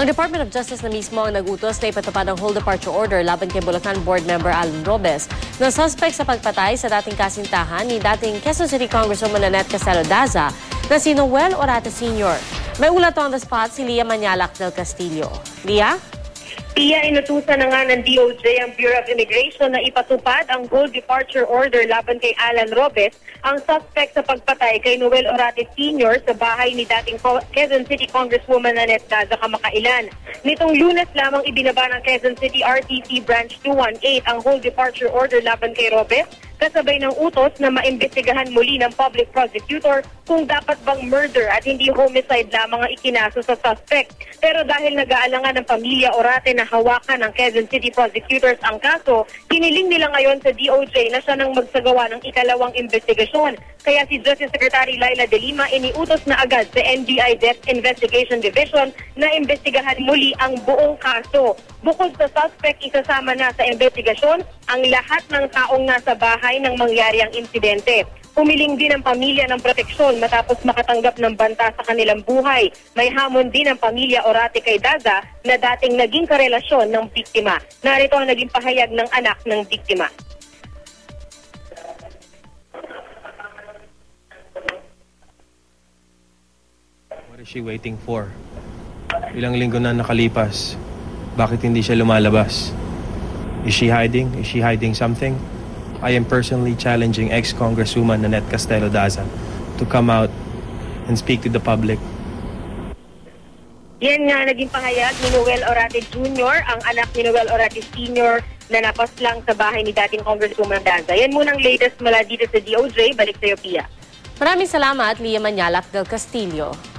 Ang Department of Justice na mismo ang nagutos na ipatupad ang whole departure order laban kay Bulacan Board Member Alan Robes na suspect sa pagpatay sa dating kasintahan ni dating Quezon City Congresswoman Nanette Castelo Daza na si Noel Orate Sr. May ulat on the spot si Lia Manyalak del Castillo. Lia? Pia, inutusan na nga ng DOJ ang Bureau of Immigration na ipatupad ang gold departure order laban kay Alan Robes, ang suspect sa pagpatay kay Noel Orate Sr. sa bahay ni dating Quezon City Congresswoman Nanette Daza Kamakailan. Nitong lunes lamang ibinaba ng Quezon City RTC Branch 218 ang gold departure order laban kay Robes kasabay ng utos na maimbestigahan muli ng public prosecutor kung dapat bang murder at hindi homicide lamang ang ikinaso sa suspect. Pero dahil nag-aalangan ng pamilya Orate na hawakan ng Quezon City prosecutors ang kaso, hiniling nila ngayon sa DOJ na siya nang magsagawa ng ikalawang investigasyon. Kaya si Justice Secretary Laila De Lima iniutos na agad sa NBI Death Investigation Division na imbestigahan muli ang buong kaso. Bukod sa suspect, isasama na sa investigasyon ang lahat ng taong nasa bahay nang mangyari ang insidente. Humiling din ang pamilya ng proteksyon matapos makatanggap ng banta sa kanilang buhay. May hamon din ang pamilya Orate kay Daza na dating naging karelasyon ng biktima. Narito ang naging pahayag ng anak ng biktima. What is she waiting for? Ilang linggo na nakalipas. Bakit hindi siya lumalabas? Is she hiding? Is she hiding something? I am personally challenging ex-Congresswoman Nanette Castelo Daza to come out and speak to the public. Yan nga naging pahayag ni Noel Orate Jr., ang anak ni Noel Orate Sr. na napas lang sa bahay ni dating Congresswoman Daza. Yan munang latest mula dito sa DOJ. Balik sa iyo, Pia. Maraming salamat, Lia Manyalak del Castillo.